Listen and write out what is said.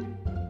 Música